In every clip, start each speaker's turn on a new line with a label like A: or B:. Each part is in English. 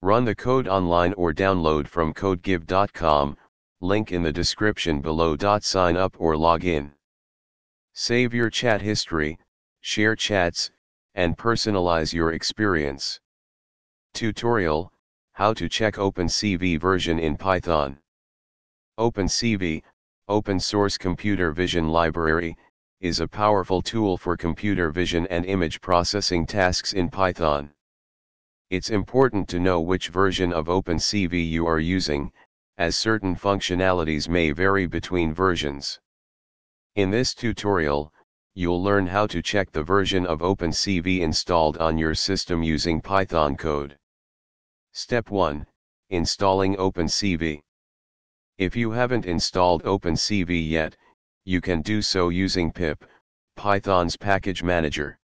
A: Run the code online or download from codegive.com, link in the description below. Sign up or log in. Save your chat history, share chats, and personalize your experience. Tutorial How to check OpenCV version in Python. OpenCV, Open Source Computer Vision Library, is a powerful tool for computer vision and image processing tasks in Python. It's important to know which version of OpenCV you are using, as certain functionalities may vary between versions. In this tutorial, you'll learn how to check the version of OpenCV installed on your system using Python code. Step 1, Installing OpenCV. If you haven't installed OpenCV yet, you can do so using pip, Python's package manager.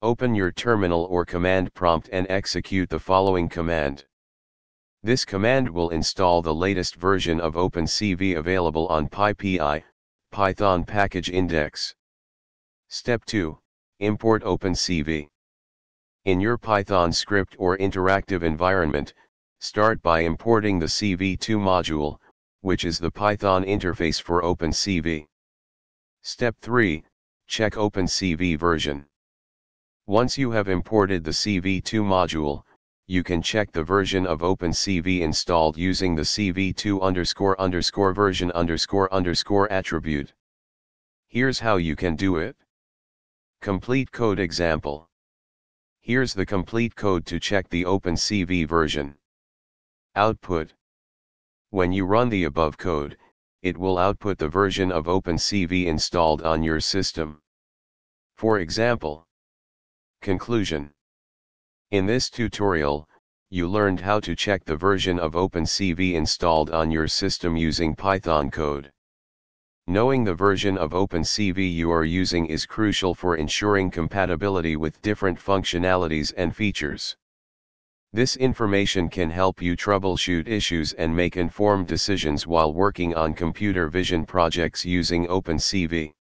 A: Open your terminal or command prompt and execute the following command. This command will install the latest version of OpenCV available on PyPI, Python Package Index. Step 2, Import OpenCV. In your Python script or interactive environment, start by importing the CV2 module, which is the Python interface for OpenCV. Step 3, check OpenCV version. Once you have imported the CV2 module, you can check the version of OpenCV installed using the CV2 underscore underscore version underscore underscore attribute. Here's how you can do it. Complete code example. Here's the complete code to check the OpenCV version. Output. When you run the above code, it will output the version of OpenCV installed on your system. For example, Conclusion In this tutorial, you learned how to check the version of OpenCV installed on your system using Python code. Knowing the version of OpenCV you are using is crucial for ensuring compatibility with different functionalities and features. This information can help you troubleshoot issues and make informed decisions while working on computer vision projects using OpenCV.